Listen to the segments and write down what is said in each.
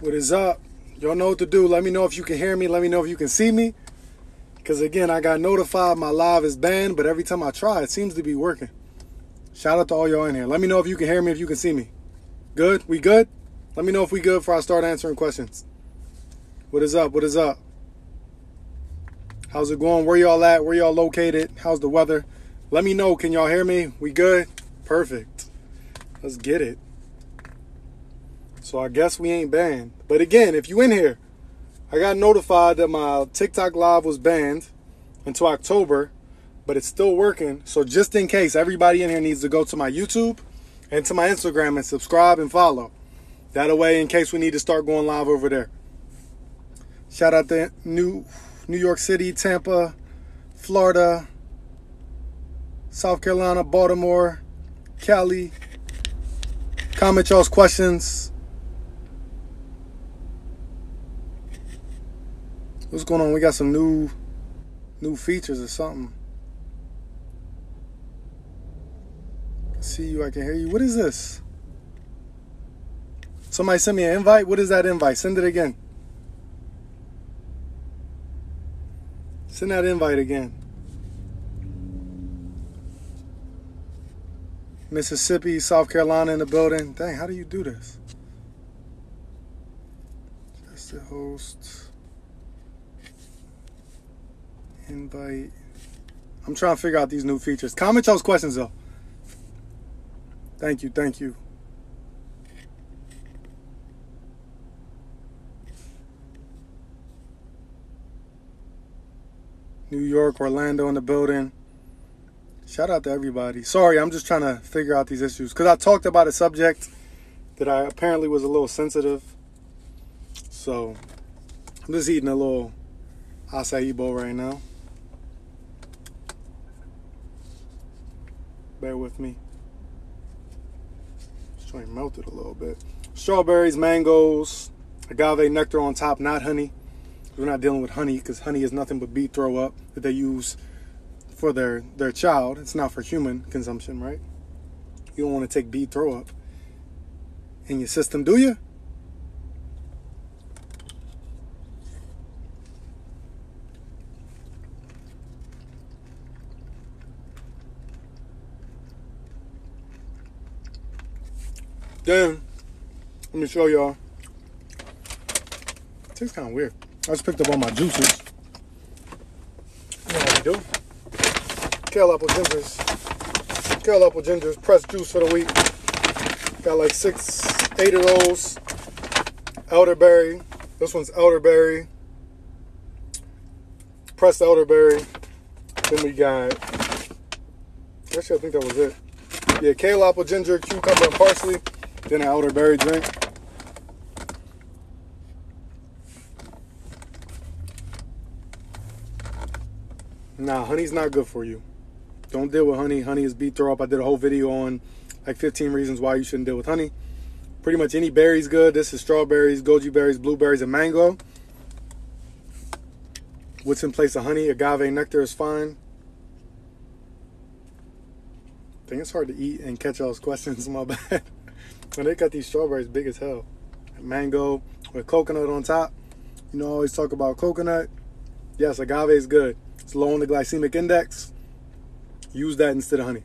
What is up? Y'all know what to do. Let me know if you can hear me. Let me know if you can see me. Because again, I got notified my live is banned, but every time I try, it seems to be working. Shout out to all y'all in here. Let me know if you can hear me, if you can see me. Good? We good? Let me know if we good before I start answering questions. What is up? What is up? How's it going? Where y'all at? Where y'all located? How's the weather? Let me know. Can y'all hear me? We good? Perfect. Let's get it. So I guess we ain't banned. But again, if you in here, I got notified that my TikTok live was banned until October, but it's still working. So just in case, everybody in here needs to go to my YouTube and to my Instagram and subscribe and follow. That way, in case we need to start going live over there. Shout out to New New York City, Tampa, Florida, South Carolina, Baltimore, Cali. Comment y'all's questions. What's going on? We got some new new features or something. see you, I can hear you. What is this? Somebody sent me an invite. What is that invite? Send it again. Send that invite again. Mississippi, South Carolina in the building. Dang, how do you do this? Just the host. Invite. I'm trying to figure out these new features. Comment those questions though. Thank you, thank you. New York, Orlando in the building. Shout out to everybody. Sorry, I'm just trying to figure out these issues because I talked about a subject that I apparently was a little sensitive. So I'm just eating a little acai bowl right now. Bear with me. Just trying to melt it a little bit. Strawberries, mangoes, agave nectar on top, not honey. We're not dealing with honey because honey is nothing but bee throw up that they use for their, their child. It's not for human consumption, right? You don't want to take bee throw up in your system, do you? Then, let me show y'all. It tastes kind of weird. I just picked up all my juices. You know how we do. Kale apple gingers. Kale apple gingers, pressed juice for the week. Got like six, eight of those. Elderberry. This one's elderberry. Pressed elderberry. Then we got, actually I think that was it. Yeah, kale apple, ginger, cucumber, and parsley. Then an elderberry drink. Nah, honey's not good for you. Don't deal with honey. Honey is beat throw up. I did a whole video on like 15 reasons why you shouldn't deal with honey. Pretty much any berry's good. This is strawberries, goji berries, blueberries, and mango. What's in place of honey? Agave nectar is fine. I think it's hard to eat and catch all those questions. My bad. When they got these strawberries big as hell. Mango with coconut on top. You know, I always talk about coconut. Yes, agave is good. It's low on the glycemic index. Use that instead of honey.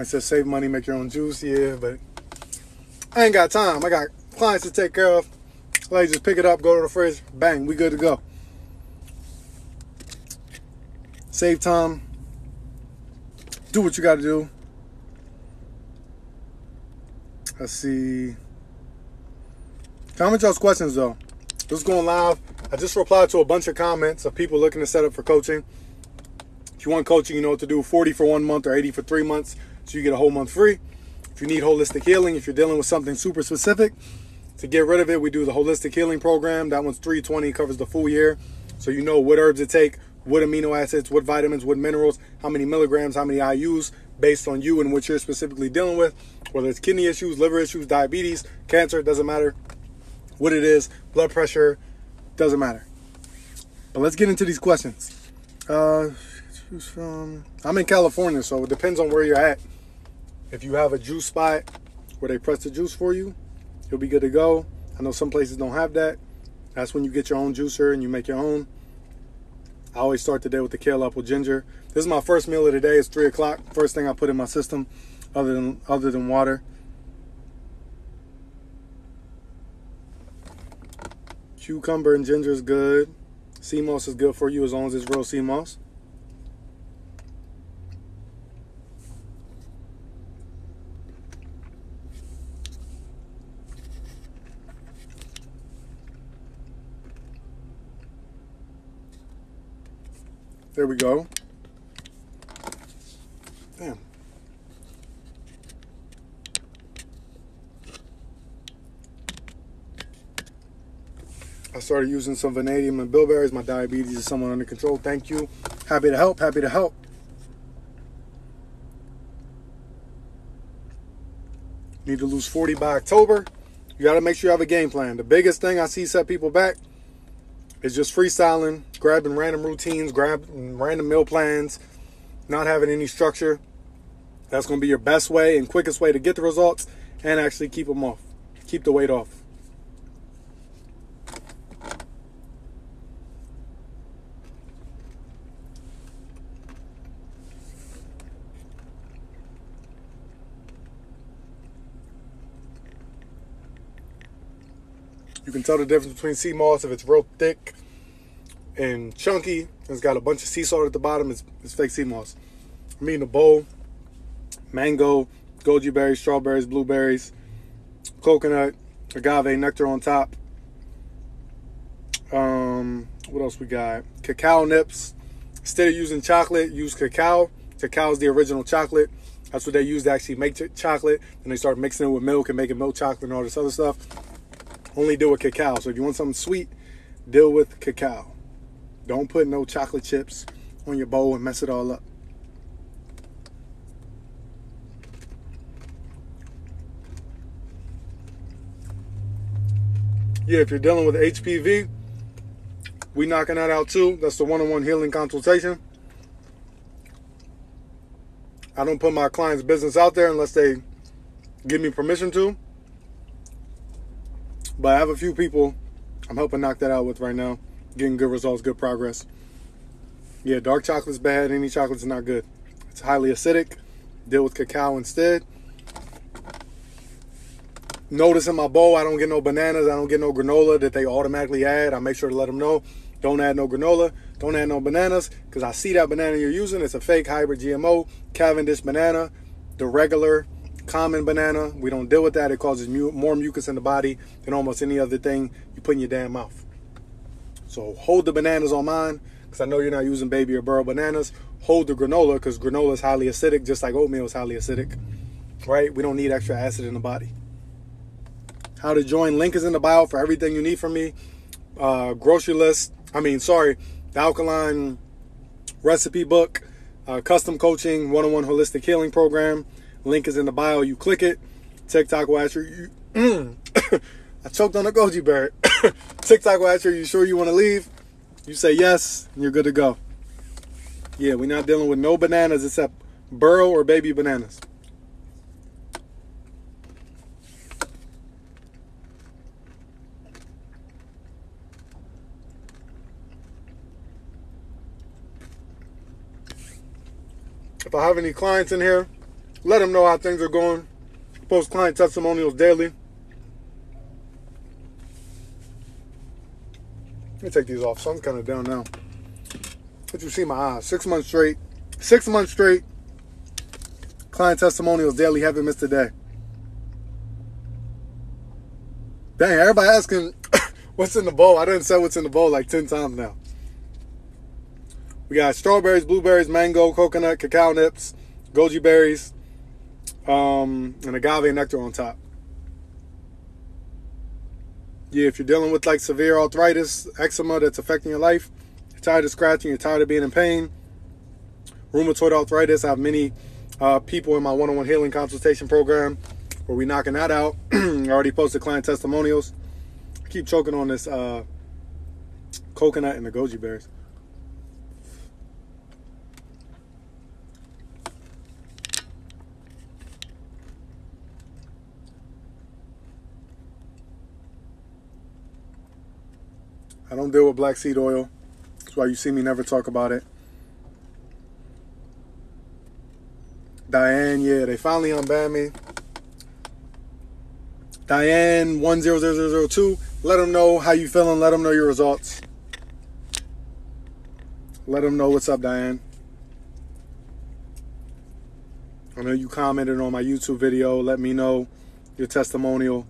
Somebody says save money, make your own juice. Yeah, but I ain't got time. I got clients to take care of. Like just pick it up, go to the fridge, bang, we good to go. Save time. Do what you got to do. Let's see. Comment y'all's questions though. This is going live. I just replied to a bunch of comments of people looking to set up for coaching. If you want coaching, you know what to do. 40 for one month or 80 for three months. So you get a whole month free. If you need holistic healing, if you're dealing with something super specific, to get rid of it, we do the holistic healing program. That one's 320, covers the full year. So you know what herbs to take, what amino acids, what vitamins, what minerals, how many milligrams, how many IUs, based on you and what you're specifically dealing with, whether it's kidney issues, liver issues, diabetes, cancer, doesn't matter what it is, blood pressure, doesn't matter. But let's get into these questions. Uh, choose from. I'm in California, so it depends on where you're at. If you have a juice spot where they press the juice for you, you'll be good to go. I know some places don't have that. That's when you get your own juicer and you make your own. I always start the day with the kale apple ginger. This is my first meal of the day. It's three o'clock. First thing I put in my system, other than other than water. Cucumber and ginger is good. Sea moss is good for you as long as it's real sea moss. There we go. Damn. I started using some vanadium and bilberries. My diabetes is somewhat under control. Thank you. Happy to help. Happy to help. Need to lose 40 by October. You got to make sure you have a game plan. The biggest thing I see set people back is just freestyling, grabbing random routines, grabbing random meal plans, not having any structure. That's going to be your best way and quickest way to get the results and actually keep them off. Keep the weight off. You can tell the difference between sea moss if it's real thick and chunky. It's got a bunch of sea salt at the bottom. It's, it's fake sea moss. I'm eating a bowl, mango, goji berries, strawberries, blueberries, coconut, agave nectar on top. Um, what else we got? Cacao nips. Instead of using chocolate, use cacao. Cacao is the original chocolate. That's what they use to actually make chocolate. And they start mixing it with milk and making milk chocolate and all this other stuff. Only deal with cacao. So if you want something sweet, deal with cacao. Don't put no chocolate chips on your bowl and mess it all up. Yeah, if you're dealing with HPV, we knocking that out too. That's the one-on-one healing consultation. I don't put my client's business out there unless they give me permission to. But I have a few people I'm helping knock that out with right now. Getting good results, good progress. Yeah, dark chocolate's bad. Any chocolate's not good. It's highly acidic. Deal with cacao instead. Notice in my bowl, I don't get no bananas. I don't get no granola that they automatically add. I make sure to let them know. Don't add no granola. Don't add no bananas because I see that banana you're using. It's a fake hybrid GMO Cavendish banana. The regular common banana. We don't deal with that. It causes mu- more mucus in the body than almost any other thing you put in your damn mouth. So hold the bananas on mine because I know you're not using baby or burro bananas. Hold the granola because granola is highly acidic, just like oatmeal is highly acidic. Right? We don't need extra acid in the body. How to join link is in the bio for everything you need from me. Uh, grocery list. I mean, sorry, the alkaline recipe book, uh, custom coaching, one-on-one holistic healing program. Link is in the bio. You click it. TikTok watcher, you. Mm. I choked on a goji berry. TikTok watcher, you, sure you want to leave? You say yes, and you're good to go. Yeah, we're not dealing with no bananas except burro or baby bananas. If I have any clients in here, let them know how things are going. Post client testimonials daily. Let me take these off. Sun's kind of down now. But you see my eyes. Six months straight. Six months straight. Client testimonials daily. Haven't missed a day. Dang, everybody asking what's in the bowl. I didn't say what's in the bowl like 10 times now. We got strawberries, blueberries, mango, coconut, cacao nips, goji berries, um, and agave nectar on top. Yeah, if you're dealing with like severe arthritis, eczema that's affecting your life, you're tired of scratching, you're tired of being in pain, rheumatoid arthritis, I have many uh, people in my one-on-one healing consultation program where we knocking that out. I already posted client testimonials. I keep choking on this uh, coconut and the goji berries. I don't deal with black seed oil. That's why you see me never talk about it. Diane, yeah, they finally unbanned me. Diane one zero zero zero two. Let them know how you feeling. Let them know your results. Let them know what's up, Diane. I know you commented on my YouTube video. Let me know your testimonial,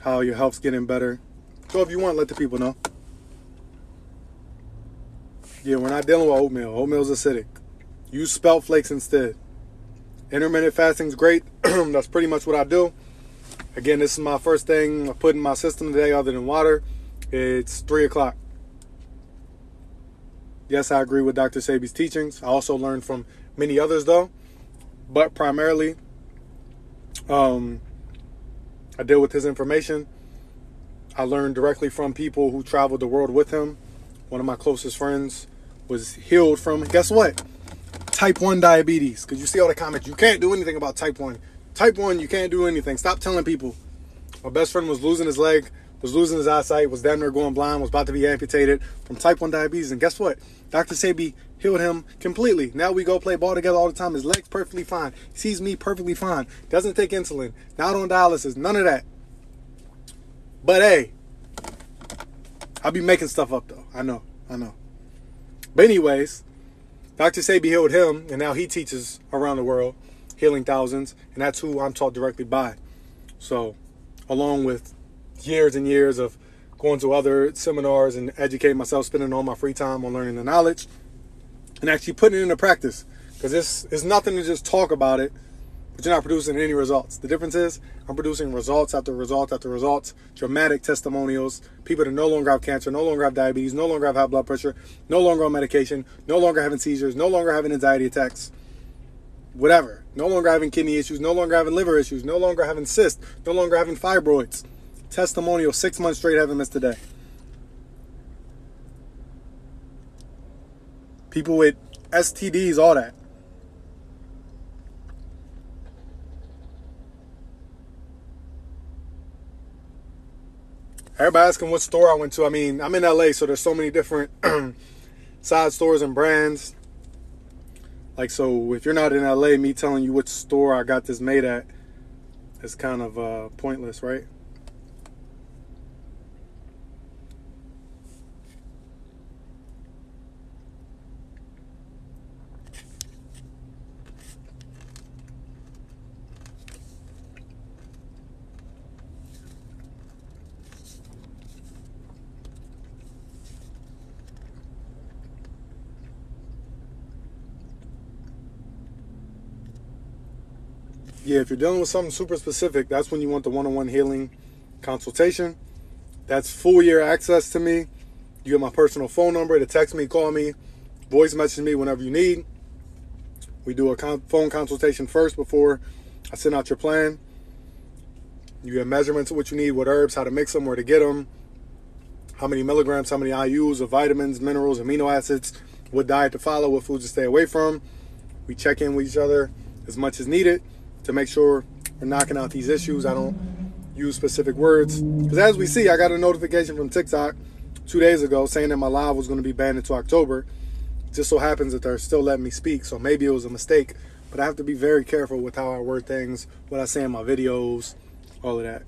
how your health's getting better. So if you want, let the people know. Yeah, we're not dealing with oatmeal. Oatmeal's acidic. Use spelt flakes instead. Intermittent fasting's great. That's pretty much what I do. Again, this is my first thing I put in my system today other than water. It's 3 o'clock. Yes, I agree with Dr. Sebi's teachings. I also learned from many others, though. But primarily, um, I deal with his information. I learned directly from people who traveled the world with him. One of my closest friends was healed from, guess what? Type 1 diabetes. Because you see all the comments, you can't do anything about type 1. Type 1, you can't do anything. Stop telling people. My best friend was losing his leg, was losing his eyesight, was damn near going blind, was about to be amputated from type 1 diabetes. And guess what? Dr. Sebi healed him completely. Now we go play ball together all the time. His leg's perfectly fine. He sees me perfectly fine. Doesn't take insulin. Not on dialysis. None of that. But hey, I'll be making stuff up though. I know. I know. But anyways, Dr. Sebi healed him, and now he teaches around the world, healing thousands, and that's who I'm taught directly by. So, along with years and years of going to other seminars and educating myself, spending all my free time on learning the knowledge, and actually putting it into practice. Because this is nothing to just talk about it but you're not producing any results. The difference is I'm producing results after results after results, dramatic testimonials, people that no longer have cancer, no longer have diabetes, no longer have high blood pressure, no longer on medication, no longer having seizures, no longer having anxiety attacks, whatever, no longer having kidney issues, no longer having liver issues, no longer having cysts, no longer having fibroids. Testimonial six months straight, haven't missed a day. People with STDs, all that. Everybody asking what store I went to. I mean, I'm in LA, so there's so many different side stores and brands. Like, so if you're not in LA, me telling you which store I got this made at is kind of uh, pointless, right? Yeah, if you're dealing with something super specific, that's when you want the one-on-one healing consultation. That's full year access to me. You get my personal phone number to text me, call me, voice message me whenever you need. We do a con- phone consultation first before I send out your plan. You get measurements of what you need, what herbs, how to mix them, where to get them, how many milligrams, how many IUs of vitamins, minerals, amino acids, what diet to follow, what foods to stay away from. We check in with each other as much as needed to make sure we're knocking out these issues. I don't use specific words. Because as we see, I got a notification from TikTok two days ago saying that my live was going to be banned until October. Just so happens that they're still letting me speak, so maybe it was a mistake. But I have to be very careful with how I word things, what I say in my videos, all of that.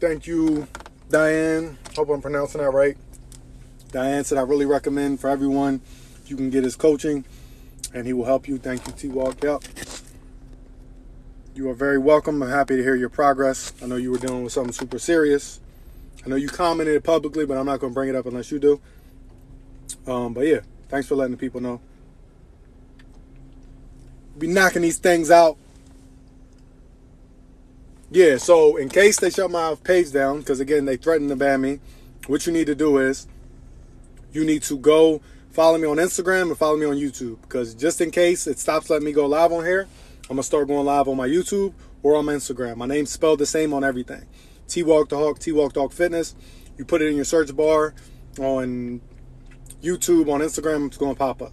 Thank you, Diane. Hope I'm pronouncing that right. Diane said I really recommend for everyone you can get his coaching and he will help you. Thank you, Twalk. Yep. You are very welcome. I'm happy to hear your progress. I know you were dealing with something super serious. I know you commented publicly, but I'm not going to bring it up unless you do. Um, but yeah, Thanks for letting the people know. Be knocking these things out. Yeah, so in case they shut my page down, because again, they threatened to ban me, what you need to do is you need to go follow me on Instagram and follow me on YouTube. Because just in case it stops letting me go live on here, I'm going to start going live on my YouTube or on my Instagram. My name's spelled the same on everything. Twalk Da Hulk, T Walk Dog Fitness. You put it in your search bar on YouTube, on Instagram, it's going to pop up.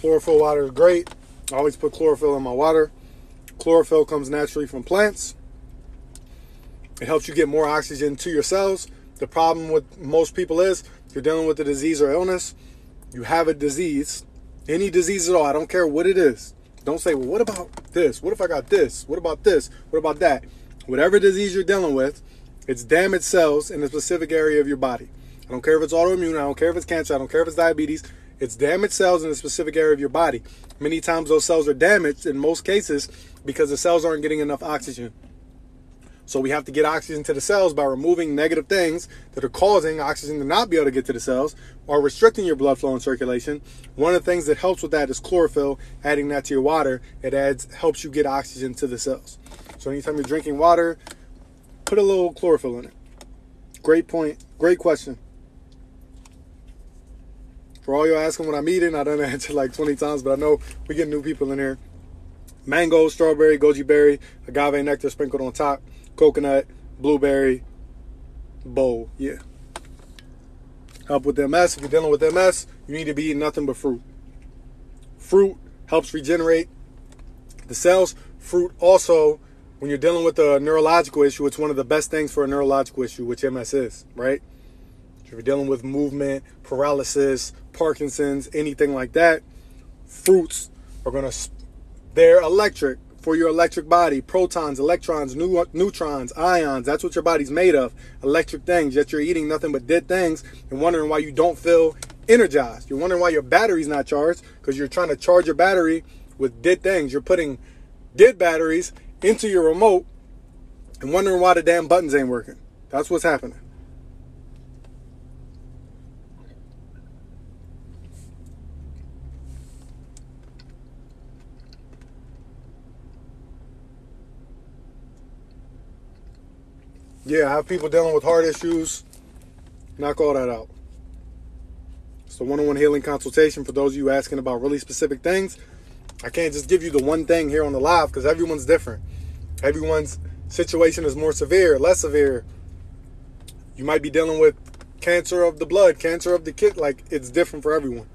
Chlorophyll water is great. I always put chlorophyll in my water. Chlorophyll comes naturally from plants. It helps you get more oxygen to your cells. The problem with most people is you're dealing with a disease or illness. You have a disease, any disease at all. I don't care what it is. Don't say, well, what about this? What if I got this? What about this? What about that? Whatever disease you're dealing with, it's damaged cells in a specific area of your body. I don't care if it's autoimmune. I don't care if it's cancer. I don't care if it's diabetes. It's damaged cells in a specific area of your body. Many times those cells are damaged in most cases because the cells aren't getting enough oxygen. So we have to get oxygen to the cells by removing negative things that are causing oxygen to not be able to get to the cells or restricting your blood flow and circulation. One of the things that helps with that is chlorophyll, adding that to your water. It adds helps you get oxygen to the cells. So anytime you're drinking water, put a little chlorophyll in it. Great point. Great question. For all y'all asking what I'm eating, I don't answer like 20 times, but I know we get new people in here. Mango, strawberry, goji berry, agave nectar sprinkled on top, coconut, blueberry, bowl. Yeah. Help with MS. If you're dealing with MS, you need to be eating nothing but fruit. Fruit helps regenerate the cells. Fruit also, when you're dealing with a neurological issue, it's one of the best things for a neurological issue, which MS is, right? If you're dealing with movement, paralysis, Parkinson's, anything like that, fruits are going to, they're electric for your electric body. Protons, electrons, neutrons, ions, that's what your body's made of. Electric things, yet you're eating nothing but dead things and wondering why you don't feel energized. You're wondering why your battery's not charged because you're trying to charge your battery with dead things. You're putting dead batteries into your remote and wondering why the damn buttons ain't working. That's what's happening. Yeah, I have people dealing with heart issues. Knock all that out. It's the one on one healing consultation for those of you asking about really specific things. I can't just give you the one thing here on the live because everyone's different. Everyone's situation is more severe, less severe. You might be dealing with cancer of the blood, cancer of the kid. Like, it's different for everyone.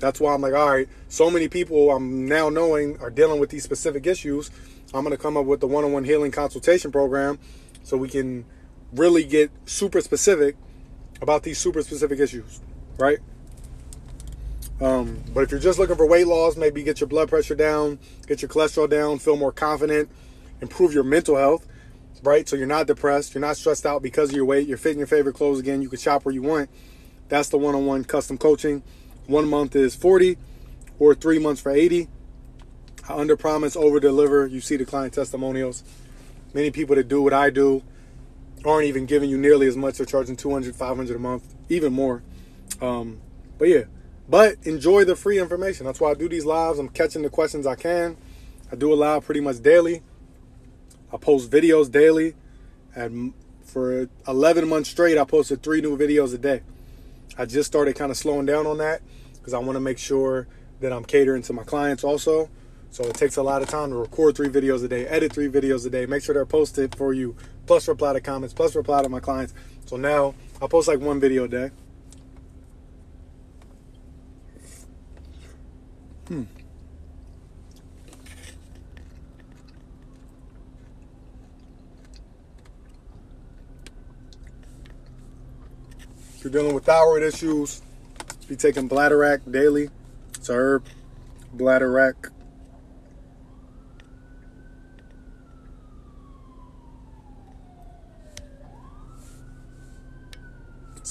That's why I'm like, all right, so many people I'm now knowing are dealing with these specific issues. I'm going to come up with the one on one healing consultation program so we can really get super specific about these super specific issues, right? Um, but if you're just looking for weight loss, maybe get your blood pressure down, get your cholesterol down, feel more confident, improve your mental health, right? So you're not depressed, you're not stressed out because of your weight, you're fitting your favorite clothes again, you can shop where you want. That's the one on one custom coaching. One month is 40 or three months for 80. I under promise, over deliver. You see the client testimonials. Many people that do what I do aren't even giving you nearly as much. They're charging 200, 500 a month, even more. Um, but yeah, but enjoy the free information. That's why I do these lives. I'm catching the questions I can. I do a live pretty much daily. I post videos daily. And for 11 months straight, I posted three new videos a day. I just started kind of slowing down on that because I want to make sure that I'm catering to my clients also. So it takes a lot of time to record three videos a day, edit three videos a day, make sure they're posted for you, plus reply to comments, plus reply to my clients. So now I post like one video a day. Hmm. If you're dealing with thyroid issues, be taking Bladderwrack daily. It's a herb. Bladderwrack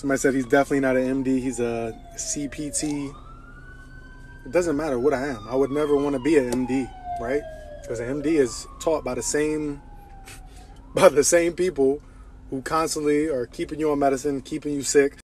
Somebody said he's definitely not an MD. He's a CPT. It doesn't matter what I am. I would never want to be an MD, right? Because an MD is taught by the same by the same people who constantly are keeping you on medicine, keeping you sick,